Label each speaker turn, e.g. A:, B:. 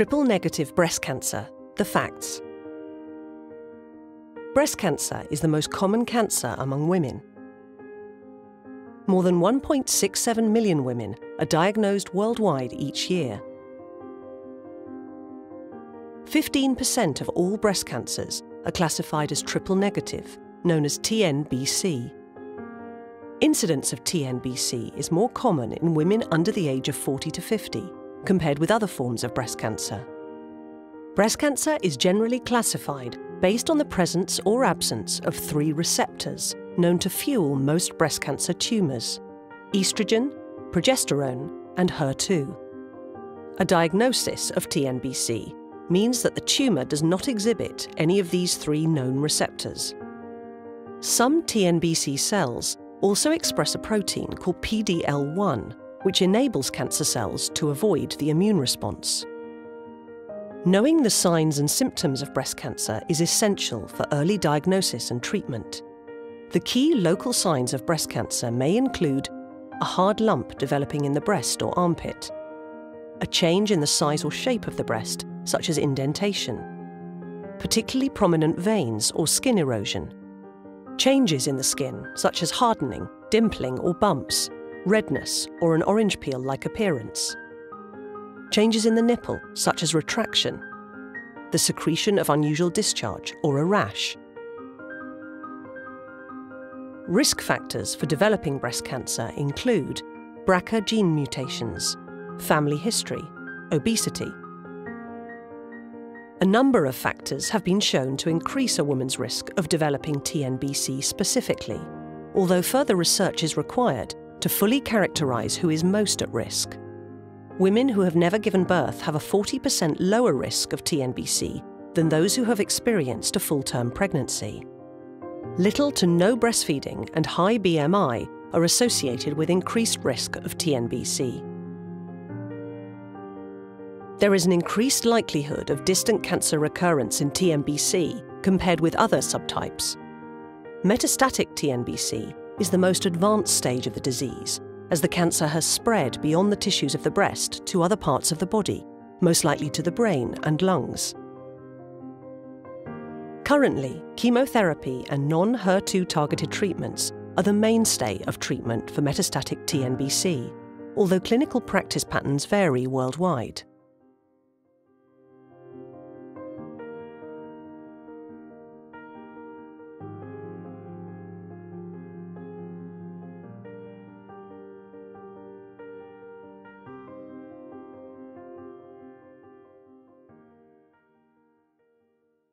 A: Triple negative breast cancer, the facts. Breast cancer is the most common cancer among women. More than 1.67 million women are diagnosed worldwide each year. 15% of all breast cancers are classified as triple negative, known as TNBC. Incidence of TNBC is more common in women under the age of 40 to 50 compared with other forms of breast cancer. Breast cancer is generally classified based on the presence or absence of three receptors known to fuel most breast cancer tumours estrogen, progesterone, and HER2. A diagnosis of TNBC means that the tumour does not exhibit any of these three known receptors. Some TNBC cells also express a protein called PDL1, which enables cancer cells to avoid the immune response. Knowing the signs and symptoms of breast cancer is essential for early diagnosis and treatment. The key local signs of breast cancer may include a hard lump developing in the breast or armpit, a change in the size or shape of the breast, such as indentation, particularly prominent veins or skin erosion, changes in the skin, such as hardening, dimpling, or bumps, redness, or an orange peel-like appearance. Changes in the nipple, such as retraction, the secretion of unusual discharge, or a rash. Risk factors for developing breast cancer include BRCA gene mutations, family history, obesity. A number of factors have been shown to increase a woman's risk of developing TNBC specifically, although further research is required to fully characterise who is most at risk. Women who have never given birth have a 40% lower risk of TNBC than those who have experienced a full term pregnancy. Little to no breastfeeding and high BMI are associated with increased risk of TNBC. There is an increased likelihood of distant cancer recurrence in TNBC compared with other subtypes. Metastatic TNBC is the most advanced stage of the disease, as the cancer has spread beyond the tissues of the breast to other parts of the body, most likely to the brain and lungs. Currently, chemotherapy and non HER2 targeted treatments are the mainstay of treatment for metastatic TNBC, although clinical practice patterns vary worldwide.